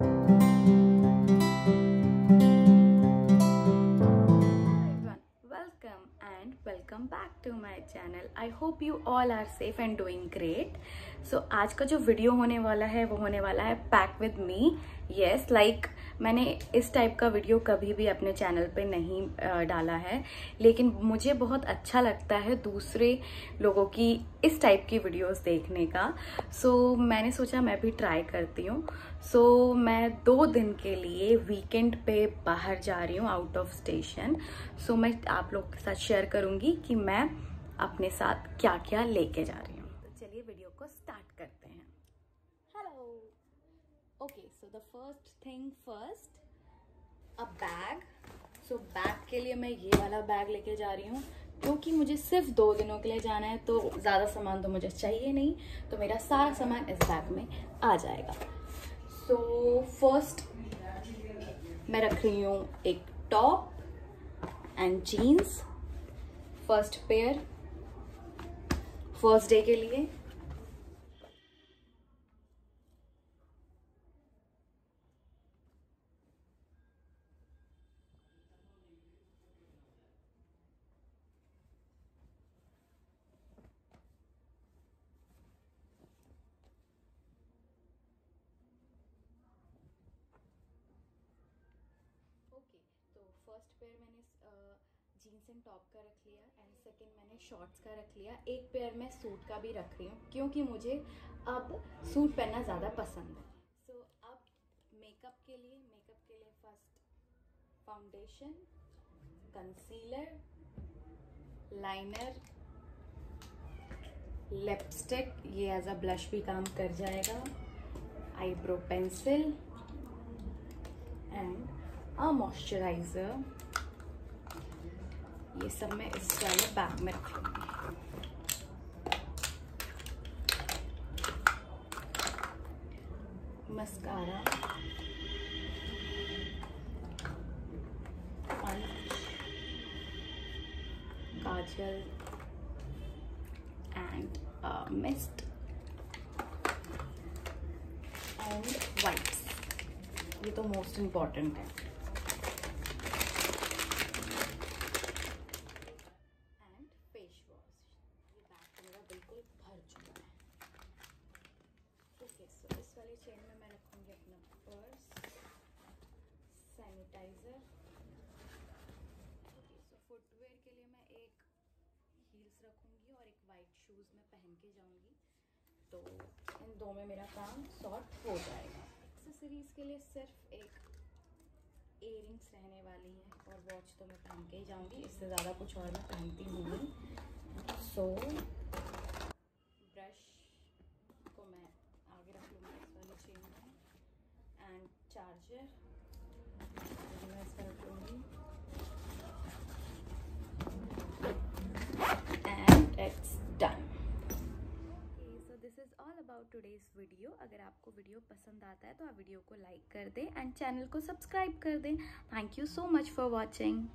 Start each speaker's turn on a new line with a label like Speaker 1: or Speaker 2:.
Speaker 1: Thank you. Welcome back to my channel I hope you all are safe and doing great so आज का जो video होने वाला है वो होने वाला है pack with me yes like मैंने इस टाइप का वीडियो कभी भी अपने चैनल पे नहीं डाला है। लेकिन मुझे बहुत अच्छा लगता है दूसरे लोगों की इस टाइप की वीडियोस देखने का। सो so, मैंने सोचा मैं भी ट्राई करती हूँ। सो so, मैं दो दिन के लिए वीकेंड पे बाहर जा रही हूँ आउट ऑफ़ स्टेशन सो मैं आप लोग के साथ शेयर करूँगी कि मैं अपने साथ क्या क्या लेके जा रही हूँ। तो चलिए वीडियो को स्टार्ट करते हैं। Hello okay so the first thing first uh bag so bag के लिए मैं ये वाला बैग लेके जा रही हूँ क्योंकि मुझे सिर्फ़ दो दिनों के लिए जाना है तो ज़्यादा सामान तो मुझे चाहिए नहीं तो मेरा सारा सामान इस बैग में आ जाएगा। सो so, फ़र्स्ट मैं रख रही हूँ एक top and jeans first pair first day के लिए। फ़र्स्ट पेयर मैंने जीन्स एंड टॉप का रख लिया एंड सेकेंड मैंने शॉर्ट्स का रख लिया। एक पेयर मैं सूट का भी रख रही हूँ क्योंकि मुझे अब सूट पहनना ज़्यादा पसंद है। सो so, अब मेकअप के लिए मेकअप के लिए first foundation concealer liner lipstick ये एज अ ब्लश भी काम कर जाएगा। Eyebrow pencil and a moisturiser ये सब मैं इस वाले बैग में रख लूँगी। Mascara. Kajal and mist and wipes ये तो मोस्ट इंपॉर्टेंट है। सैनिटाइज़र सो फुटवेयर के लिए मैं एक हील्स रखूँगी और एक वाइट शूज़ में पहन के जाऊँगी। तो इन दो में मेरा काम सॉर्ट हो जाएगा। एक्सेसरीज़ के लिए सिर्फ़ एक इयर रहने वाली हैं और वॉच तो मैं पहन के ही जाऊँगी, इससे ज़्यादा कुछ और मैं पहनती हूँ सो ब्रश को मैं आगे रख लूँगी इस वाली चेन में and so this is all about video अगर आपको वीडियो पसंद आता है तो आप वीडियो को लाइक कर दें एंड चैनल को सब्सक्राइब कर दें. Thank you so much for watching